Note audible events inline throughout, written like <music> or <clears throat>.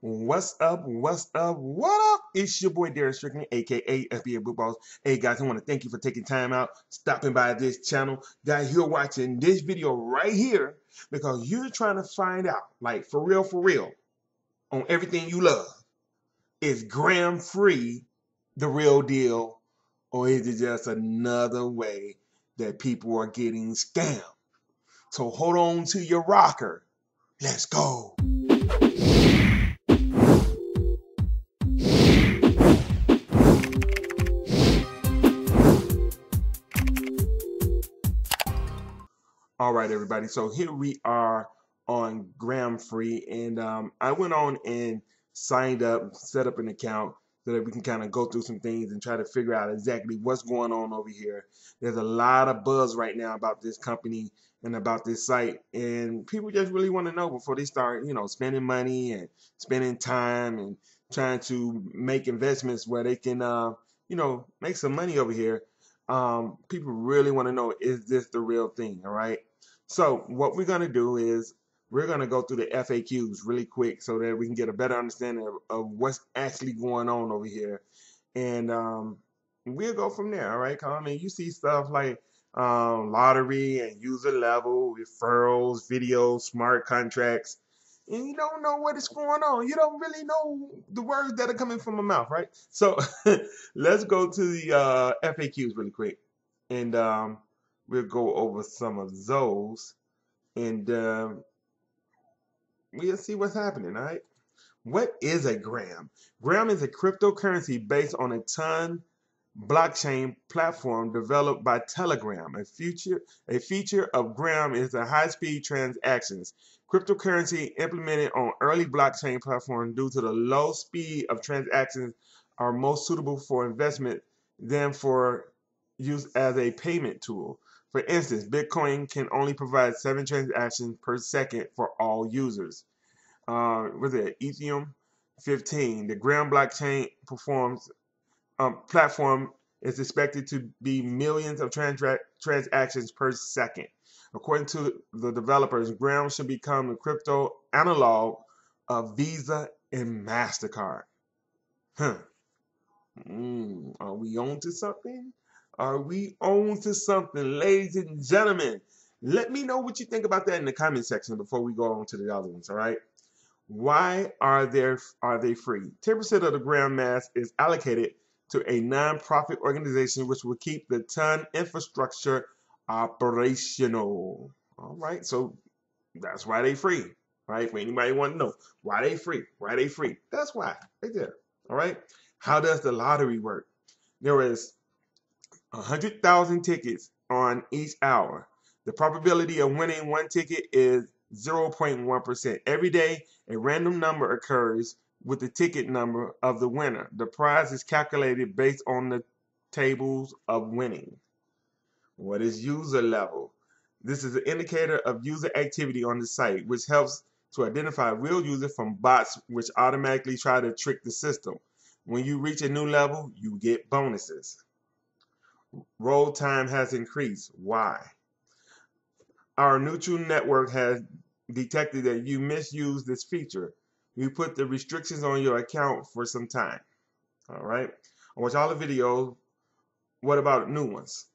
What's up? What's up? What up? It's your boy Derek Strickland, aka FBA Book. Hey guys, I want to thank you for taking time out, stopping by this channel. Guys, you're watching this video right here because you're trying to find out, like for real, for real, on everything you love. Is gram free the real deal, or is it just another way that people are getting scammed? So hold on to your rocker. Let's go. All right, everybody. So here we are on Gram Free, and um, I went on and signed up, set up an account so that we can kind of go through some things and try to figure out exactly what's going on over here. There's a lot of buzz right now about this company and about this site, and people just really want to know before they start, you know, spending money and spending time and trying to make investments where they can, uh, you know, make some money over here. Um, people really want to know is this the real thing? All right. So what we're going to do is we're going to go through the FAQs really quick so that we can get a better understanding of, of what's actually going on over here. And um, we'll go from there. All right. Mean, you see stuff like um, lottery and user level, referrals, videos, smart contracts, and you don't know what is going on. You don't really know the words that are coming from my mouth, right? So <laughs> let's go to the uh, FAQs really quick. And um, we'll go over some of those and um, we'll see what's happening, all right? What is a gram? Gram is a cryptocurrency based on a TON blockchain platform developed by Telegram. A feature, a feature of Gram is the high-speed transactions. Cryptocurrency implemented on early blockchain platforms due to the low speed of transactions are most suitable for investment than for use as a payment tool. For instance, Bitcoin can only provide seven transactions per second for all users. Uh, was it Ethereum 15? The Gram blockchain performs um, platform is expected to be millions of trans- transactions per second. According to the developers, Gram should become the crypto analog of Visa and MasterCard. Huh. Mm, are we on to something? Are we on to something, ladies and gentlemen? Let me know what you think about that in the comment section before we go on to the other ones, all right? Why are there are they free? 10% of the gram mass is allocated to a nonprofit organization which will keep the TON infrastructure operational. All right, so that's why they free, right? For anybody want to know why they free, why they free, that's why right there. All right, how does the lottery work? There is 100,000 tickets on each hour. The probability of winning one ticket is 0.1%. Every day, a random number occurs with the ticket number of the winner. The prize is calculated based on the tables of winning. What is user level? This is an indicator of user activity on the site, which helps to identify real users from bots which automatically try to trick the system. When you reach a new level, you get bonuses. Roll time has increased. Why? Our neutral network has detected that you misused this feature. We put the restrictions on your account for some time. All right. I watch all the videos. What about new ones?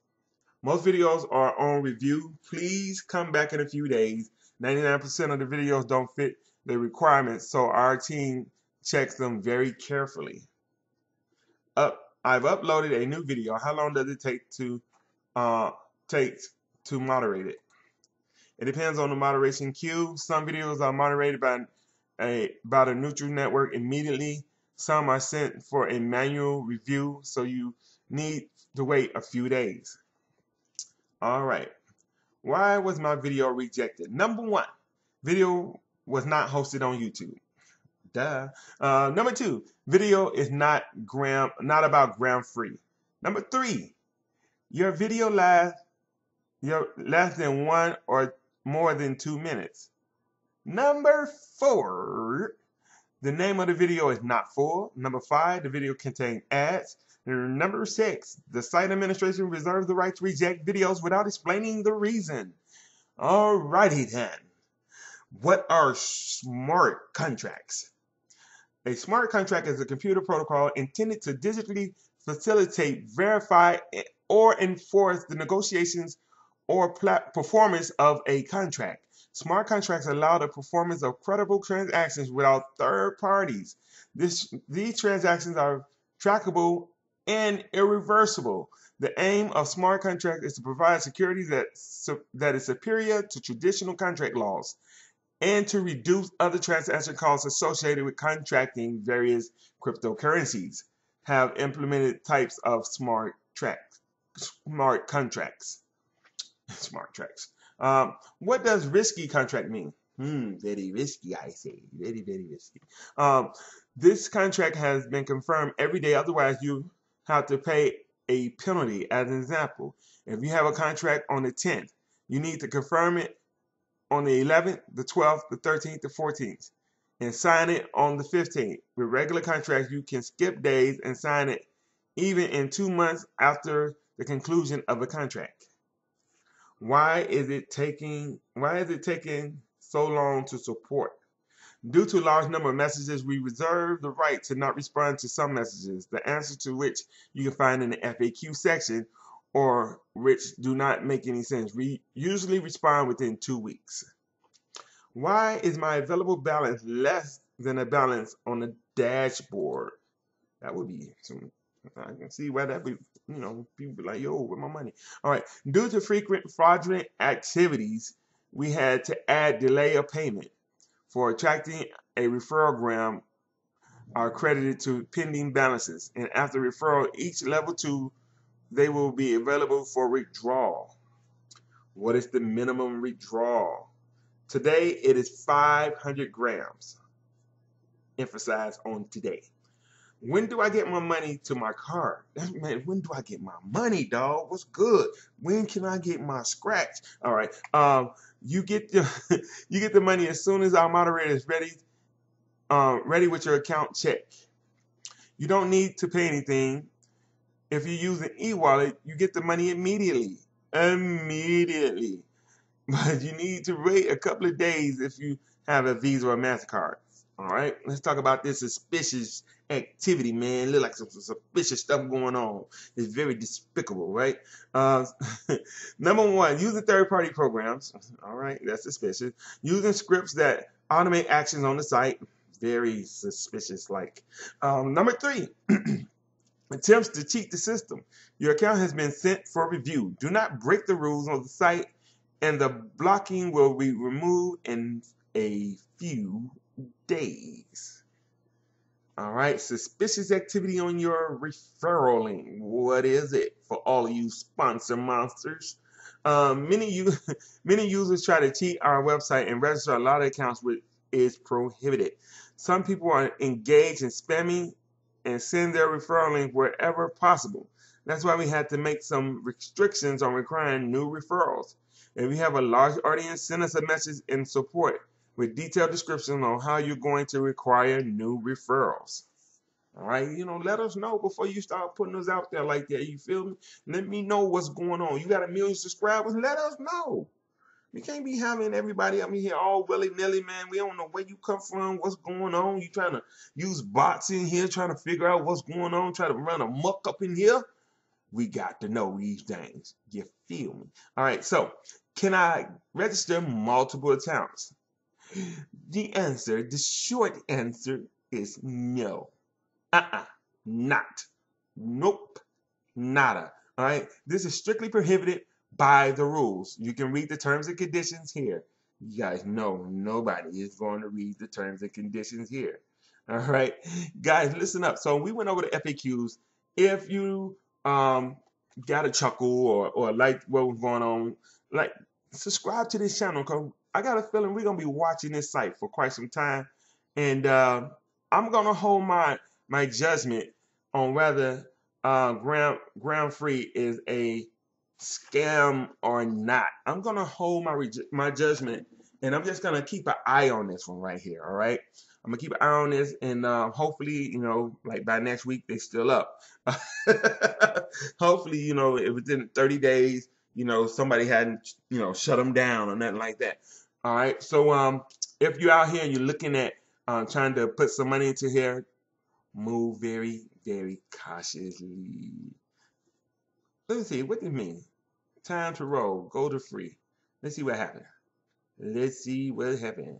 Most videos are on review. Please come back in a few days. 99% of the videos don't fit the requirements, so our team checks them very carefully. Up I've uploaded a new video. How long does it take to uh, take to moderate it? It depends on the moderation queue. Some videos are moderated by a by the neutral network immediately. Some are sent for a manual review, so you need to wait a few days. All right. Why was my video rejected? Number one, video was not hosted on YouTube. Duh. Uh, number two, video is not gram, not about gram free. Number three, your video lasts your less than one or more than two minutes. Number four, the name of the video is not full. Number five, the video contains ads. Number six, the site administration reserves the right to reject videos without explaining the reason. Alrighty then. What are smart contracts? A smart contract is a computer protocol intended to digitally facilitate, verify, or enforce the negotiations or performance of a contract. Smart contracts allow the performance of credible transactions without third parties. This, these transactions are trackable and irreversible. The aim of smart contracts is to provide security that, that is superior to traditional contract laws and to reduce other transaction costs associated with contracting various cryptocurrencies. Have implemented types of smart tracks, smart contracts, smart tracks. Um, what does risky contract mean? Hmm, very risky, I say. Very, very risky. Um, this contract has been confirmed every day. Otherwise, you have to pay a penalty. As an example, if you have a contract on the 10th, you need to confirm it on the 11th, the 12th, the 13th, the 14th, and sign it on the 15th. With regular contracts, you can skip days and sign it even in two months after the conclusion of a contract. Why is it taking why is it taking so long to support? Due to a large number of messages, we reserve the right to not respond to some messages, the answer to which you can find in the FAQ section or which do not make any sense. We usually respond within two weeks. Why is my available balance less than a balance on the dashboard? That would be some I can see why that be, you know, people be like, yo, where my money? All right. Due to frequent fraudulent activities, we had to add delay of payment for attracting a referral gram are credited to pending balances. And after referral, each level two, they will be available for withdrawal. What is the minimum withdrawal? Today, it is 500 grams. Emphasize on today. When do I get my money to my card? man, when do I get my money, dog? What's good? When can I get my scratch? All right. Um, you get the <laughs> you get the money as soon as our moderator is ready, um, ready with your account check. You don't need to pay anything. If you use an e-wallet, you get the money immediately. Immediately. <laughs> But you need to wait a couple of days if you have a Visa or MasterCard. All right, let's talk about this suspicious activity, man. Look like some, some suspicious stuff going on. It's very despicable, right? Uh, <laughs> number one, using third-party programs. All right, that's suspicious. Using scripts that automate actions on the site. Very suspicious. Like um, number three. <clears throat> attempts to cheat the system. Your account has been sent for review. Do not break the rules on the site, and the blocking will be removed in a few days. All right, suspicious activity on your referral link. What is it for all of you sponsor monsters? Um, many you <laughs> many users try to cheat our website and register a lot of accounts, which is prohibited. Some people are engaged in spamming and send their referral link wherever possible. That's why we had to make some restrictions on requiring new referrals. If you have a large audience, send us a message in support with detailed descriptions on how you're going to require new referrals. All right, you know, let us know before you start putting us out there like that. You feel me? Let me know what's going on. You got a million subscribers? Let us know. We can't be having everybody up in here all willy nilly, man. We don't know where you come from, what's going on. You trying to use bots in here, trying to figure out what's going on, try to run a muck up in here. We got to know these things. You feel me? All right, so can I register multiple accounts? The answer, the short answer is no. Uh-uh. Not. Nope. Nada. All right. This is strictly prohibited by the rules. You can read the terms and conditions here. You guys know nobody is going to read the terms and conditions here. <laughs> All right. Guys, listen up. So we went over the FAQs. If you um got a chuckle or, or like what was going on, like subscribe to this channel because I got a feeling we're gonna be watching this site for quite some time, and uh, I'm gonna hold my my judgment on whether uh, Gram Gram Free is a scam or not. I'm gonna hold my my judgment, and I'm just gonna keep an eye on this one right here. All right, I'm gonna keep an eye on this, and uh, hopefully, you know, like by next week they still up. <laughs> hopefully, you know, if within 30 days, you know, somebody hadn't, you know, shut them down or nothing like that. All right. So um, if you're out here and you're looking at uh, trying to put some money into here, move very, very cautiously. Let's see, what does it mean? Time to roll, go to free. Let's see what happened. Let's see what happened.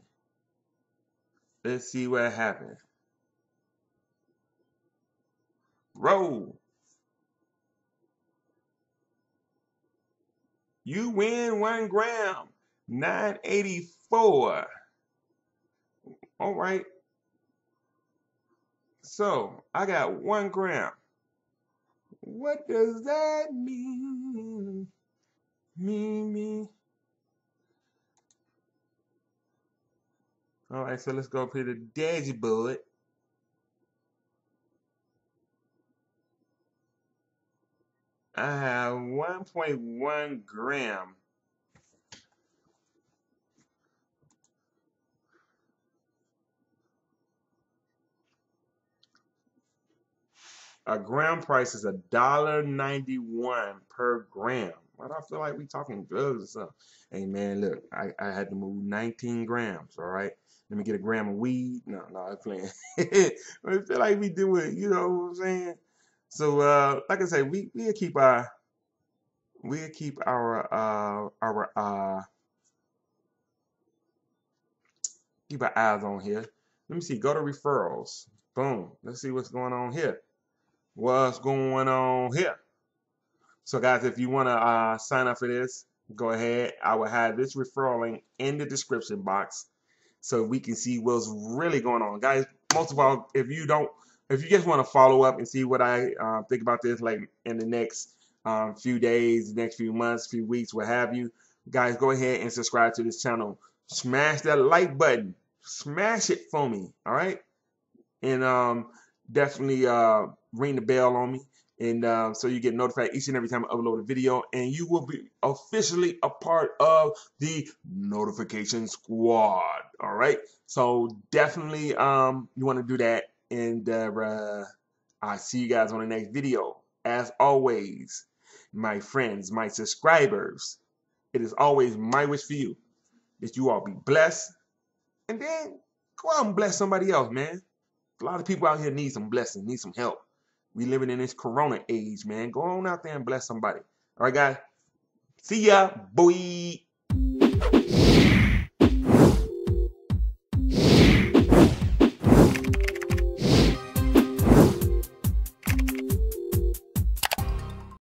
Let's see what happened. Roll. You win one gram, 984. All right. So I got one gram. What does that mean? Me, me. All right, so let's go up here to dashboard. I have 1.1 gram. A gram price is a dollar ninety one per gram. Why do I feel like we talking drugs or something? Hey man, look, I, I had to move 19 grams. All right, let me get a gram of weed. No, no, I'm playing. <laughs> I feel like we do it. You know what I'm saying? So, uh, like I say, we we keep our we keep our uh our uh keep our eyes on here. Let me see. Go to referrals. Boom. Let's see what's going on here what's going on here. So guys, if you want to uh, sign up for this, go ahead. I will have this referral link in the description box so we can see what's really going on. Guys, most of all, if you don't, if you just want to follow up and see what I uh, think about this like in the next um, few days, next few months, few weeks, what have you, guys, go ahead and subscribe to this channel. Smash that like button. Smash it for me, all right? And um, definitely uh, ring the bell on me. And uh, so you get notified each and every time I upload a video, and you will be officially a part of the notification squad. All right. So definitely, um, you want to do that, and uh, I'll see you guys on the next video. As always, my friends, my subscribers, it is always my wish for you that you all be blessed, and then go out and bless somebody else, man. A lot of people out here need some blessing, need some help. We living in this corona age, man. Go on out there and bless somebody. All right, guys. See ya, boy.